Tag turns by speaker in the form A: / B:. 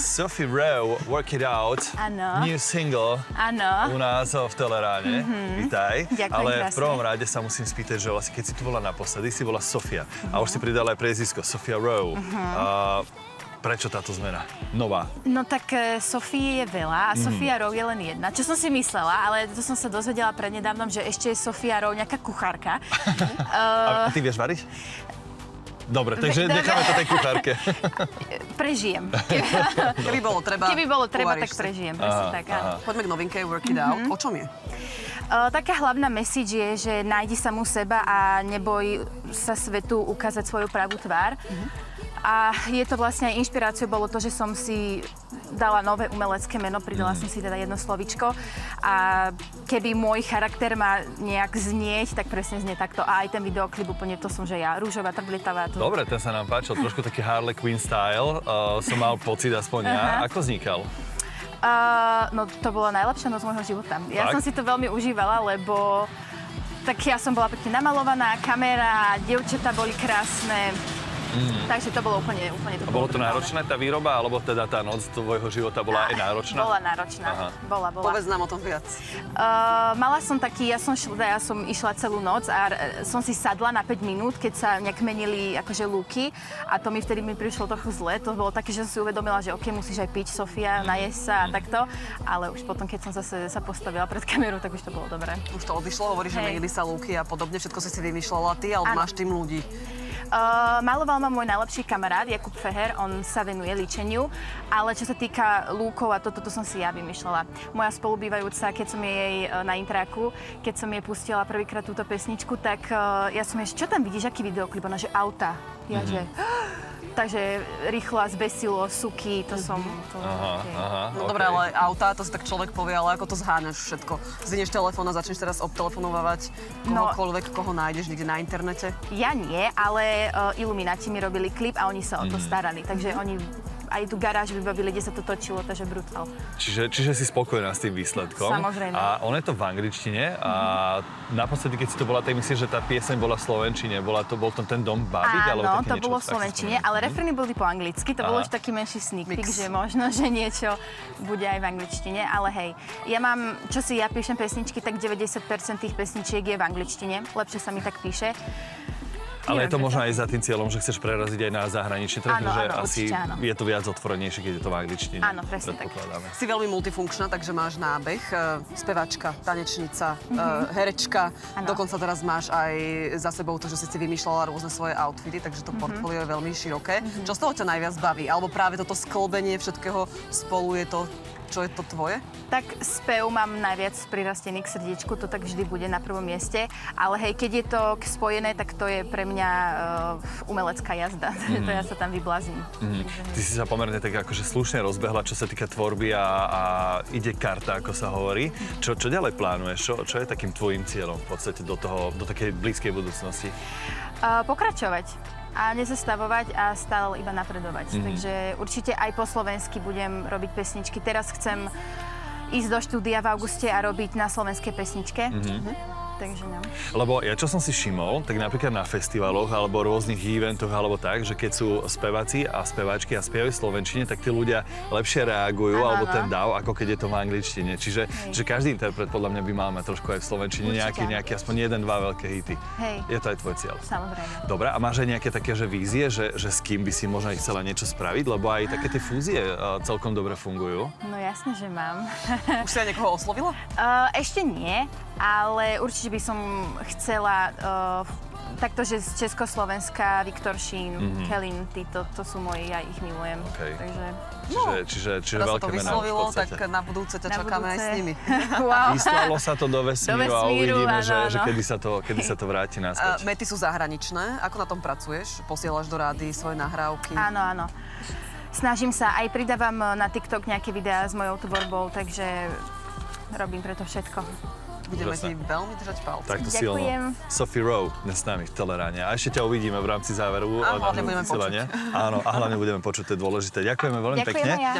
A: Sophie Rowe, Work It Out,
B: Áno.
A: new single
B: Áno.
A: u nás v Teleráne. Mm-hmm. Vítaj.
B: Ďakujem
A: Ale v
B: krásne.
A: prvom rade sa musím spýtať, že vlastne keď si tu bola naposledy, si bola Sofia. A už si pridala aj priezvisko Sofia Rowe. A prečo táto zmena? Nová.
B: No tak e, Sofie je veľa a
A: Mhm.
B: Sofia Rowe je len jedna. Čo som si myslela, ale to som sa dozvedela prednedávnom, že ešte je Sofia Rowe nejaká kuchárka.
A: A ty vieš variť? Dobre, takže
B: Dobre.
A: necháme to tej kuchárke.
B: Prežijem.
C: Keby bolo treba,
B: Keby bolo treba, tak prežijem. Presne tak, áno.
A: aha.
C: Poďme k novinke Work It Out. O čom je?
B: Taká hlavná message je, že nájdi samú seba a neboj sa svetu ukázať svoju pravú tvár. A je to vlastne aj inšpiráciou bolo to, že som si dala nové umelecké meno, pridala som si teda jedno slovičko a keby môj charakter má nejak znieť, tak presne znie takto. A aj ten videoklip úplne to som, že ja, rúžová, trblitavá. To...
A: Dobre, ten sa nám páčil, trošku taký Harley Quinn style. Uh, som mal pocit aspoň ja. Ako vznikal?
B: Uh, no to bola najlepšia noc môjho života. Ja
A: Tak?
B: som si to veľmi užívala, lebo tak ja som bola pekne namalovaná, kamera, dievčatá boli krásne. Takže to bolo úplne, úplne
A: Mm. A
B: to
A: bolo to náročné, tá výroba, alebo teda tá noc tvojho života bola aj náročná?
B: Bola náročná.
A: Aha.
B: Bola, bola.
C: Povedz nám o tom viac.
B: Uh, mala som taký, ja som, šla, ja som išla celú noc a e, som si sadla na 5 minút, keď sa nejak menili akože lúky a to mi vtedy mi prišlo trochu zle. To bolo také, že som si uvedomila, že ok, musíš aj piť, Sofia, najesť sa a takto. Ale už potom, keď som zase sa postavila pred kamerou, tak už to bolo dobré.
C: Už to odišlo, hovoríš, že menili sa lúky a podobne. Všetko si si vymýšľala ty, alebo máš tým ľudí.
B: Uh, maloval ma môj najlepší kamarát Jakub Feher, on sa venuje líčeniu, ale čo sa týka lúkov a toto, to som si ja vymýšľala. Moja spolubývajúca, keď som jej uh, na intraku, keď som jej pustila prvýkrát túto pesničku, tak uh, ja som jej, čo tam vidíš, aký videoklip? Ona, že auta. Ja, že... Takže rýchlo a zbesilo, suky, to som... To,
A: Aha,
B: okay.
A: aha,
C: No
A: okej.
C: dobre, ale auta, to si tak človek povie, ale ako to zháňaš všetko? Zvinieš telefón a začneš teraz obtelefonovať
B: No.
C: kohokoľvek, koho nájdeš niekde na internete?
B: Ja nie, ale uh, Illuminati mi robili klip a oni sa o to starali. Takže oni aj tú garáž vybavili, kde sa to točilo, takže brutál.
A: Čiže, čiže si spokojná s tým výsledkom.
B: Samozrejme.
A: A on je to v angličtine a naposledy, keď si to bola, tak myslíš, že tá pieseň bola v slovenčine, bola to, bol to ten dom babiť, alebo
B: Áno, to
A: niečo,
B: bolo v Slovenčine, ale refrény boli po anglicky, to bolo
A: Aha.
B: už taký menší sneak peek, že možno, že niečo bude aj v angličtine, ale hej, ja mám, čo si ja píšem pesničky, tak 90% tých pesničiek je v angličtine, lepšie sa mi tak píše.
A: Ale je to možno aj za tým cieľom, že chceš preraziť aj na zahraničný trh, že
B: áno,
A: asi
B: určite áno.
A: je to viac otvorenejšie, keď je to v angličtine.
B: Áno, presne tak.
C: Si veľmi multifunkčná, takže máš nábeh, e, spevačka, tanečnica, e, herečka,
B: Mhm. Áno.
C: dokonca teraz máš aj za sebou to, že si si vymýšľala rôzne svoje outfity, takže to portfólio je veľmi široké. Čo z toho ťa najviac baví? Alebo práve toto sklbenie všetkého spolu je to, čo je to tvoje?
B: Tak spev mám najviac prirastený k srdiečku, to tak vždy bude na prvom mieste, ale hej, keď je to k- spojené, tak to je pre mňa uh, umelecká jazda,
A: Mhm.
B: to ja sa tam vyblázním. Takže hej.
A: Ty si sa pomerne tak akože slušne rozbehla, čo sa týka tvorby a, a ide karta, ako sa hovorí. Čo, čo ďalej plánuješ? Čo, čo je takým tvojim cieľom v podstate do, toho, do takej blízkej budúcnosti?
B: Uh, pokračovať a nezastavovať a stále iba napredovať.
A: Mhm.
B: Takže určite aj po slovensky budem robiť pesničky. Teraz chcem ísť do štúdia v auguste a robiť na slovenskej pesničke.
A: Mhm.
B: Takže no.
A: Lebo ja čo som si všimol, tak napríklad na festivaloch alebo rôznych eventoch alebo tak, že keď sú speváci a speváčky a spievajú v slovenčine, tak tí ľudia lepšie reagujú
B: Áno,
A: alebo
B: áno.
A: ten dav, ako keď je to v angličtine. Čiže
B: Hej.
A: že každý interpret podľa mňa by mal mať trošku aj v slovenčine
B: Určite
A: nejaký, nejaký, aspoň jeden, dva veľké hity.
B: Hej.
A: Je to aj tvoj cieľ.
B: Samozrejme.
A: Dobre, a máš aj nejaké také, že vízie, že, že s kým by si možno aj chcela niečo spraviť, lebo aj také tie fúzie uh, celkom dobre fungujú.
B: No jasne, že mám.
C: Už si aj niekoho oslovila?
B: Uh, ešte nie, ale určite by som chcela uh, takto, že z Československa, Viktor Šín, mm-hmm. Kelin, títo, to sú moji, ja ich milujem.
A: Okej.
B: Takže,
A: Čiže, čiže, čiže
C: sa
A: veľké
C: to
A: mená
C: vyslovilo, tak
A: podstate.
C: na budúce ťa
B: Na
C: čakáme aj s
B: budúce.
C: nimi.
B: wow.
A: Vyslalo sa to do vesmíru, a
B: vesmíru,
A: uvidíme,
B: áno,
A: že, že
B: áno.
A: kedy, sa to, kedy sa to vráti
C: A
A: naspäť.
C: mety sú zahraničné. Ako na tom pracuješ? Posielaš do rády svoje nahrávky?
B: Áno, áno. Snažím sa, aj pridávam na TikTok nejaké videá s mojou tvorbou, takže robím preto všetko.
C: Budeme ti veľmi držať palce.
A: Takto
B: Ďakujem.
A: silno. Sophie Rowe dnes s nami v Teleráne. A ešte ťa uvidíme v rámci záveru.
C: A
A: eh,
C: hlavne budeme
A: vysielania. Áno, a hlavne budeme počuť, to je dôležité. Ďakujeme veľmi pekne.
B: ja.